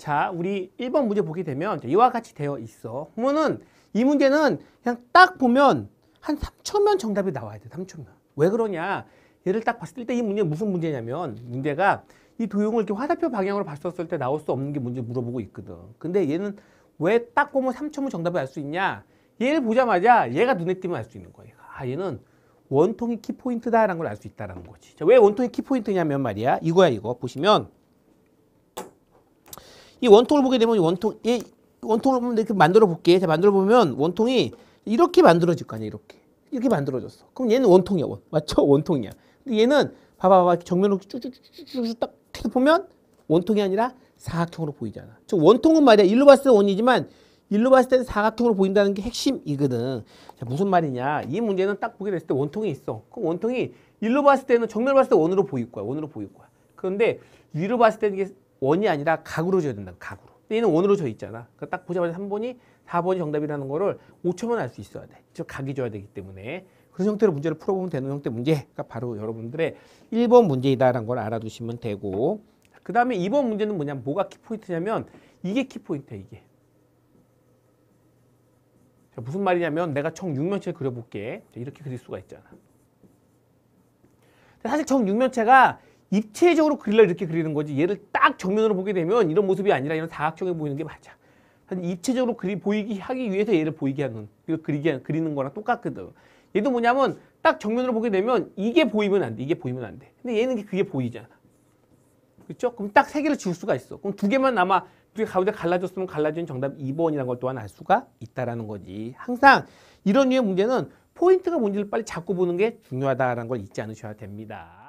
자, 우리 1번 문제 보게 되면 이와 같이 되어 있어. 그러면은 이 문제는 그냥 딱 보면 한 3초면 정답이 나와야 돼. 3초면. 왜 그러냐? 얘를 딱 봤을 때 이 문제 무슨 문제냐면 문제가 이 도형을 이렇게 화살표 방향으로 봤었을 때 나올 수 없는 게 문제 물어보고 있거든. 근데 얘는 왜 딱 보면 3초면 정답을 알 수 있냐? 얘를 보자마자 얘가 눈에 띄면 알 수 있는 거야. 아, 얘는 원통이 키포인트다라는 걸 알 수 있다라는 거지. 자, 왜 원통이 키포인트냐면 말이야. 이거야, 이거. 보시면 이 원통을 보게 되면 이 원통, 이 원통을 보면 이렇게 만들어 볼게. 자, 만들어 보면 원통이 이렇게 만들어질 거 아니야, 이렇게. 이렇게 만들어졌어. 그럼 얘는 원통이야, 원. 맞죠? 원통이야. 근데 얘는 봐봐, 봐봐. 정면으로 쭉쭉쭉쭉쭉 딱 보면 원통이 아니라 사각형으로 보이잖아. 저 원통은 말이야. 일로 봤을 때 원이지만 일로 봤을 때는 사각형으로 보인다는 게 핵심이거든. 자, 무슨 말이냐? 이 문제는 딱 보게 됐을 때 원통이 있어. 그럼 원통이 일로 봤을 때는 정면 봤을 때 원으로 보일 거야. 원으로 보일 거야. 그런데 위로 봤을 때는 이게 원이 아니라 각으로 줘야 된다. 각으로. 얘는 원으로 져 있잖아. 그딱 보자마자 3번이 4번이 정답이라는 거를 5초만 알 수 있어야 돼. 즉 각이 줘야 되기 때문에 그런 형태로 문제를 풀어보면 되는 형태 문제가 바로 여러분들의 1번 문제이다라는 걸 알아두시면 되고 그 다음에 2번 문제는 뭐냐면 뭐가 키포인트냐면 이게 키포인트야 이게 자, 무슨 말이냐면 내가 총 6면체를 그려볼게 자, 이렇게 그릴 수가 있잖아 사실 총 6면체가 입체적으로 그리려 이렇게 그리는 거지 얘를 딱 정면으로 보게 되면 이런 모습이 아니라 이런 사각형에 보이는 게 맞아 사실 입체적으로 그리 보이기 하기 위해서 얘를 보이게 하는 이거 그리게 그리는 거랑 똑같거든 얘도 뭐냐면 딱 정면으로 보게 되면 이게 보이면 안 돼. 이게 보이면 안 돼. 근데 얘는 그게 보이잖아. 그렇죠? 그럼 딱 세 개를 지울 수가 있어. 그럼 두 개만 남아 두 개 가운데 갈라졌으면 갈라진 정답 2번이라는 걸 또한 알 수가 있다라는 거지. 항상 이런 류의 문제는 포인트가 뭔지를 빨리 잡고 보는 게 중요하다라는 걸 잊지 않으셔야 됩니다.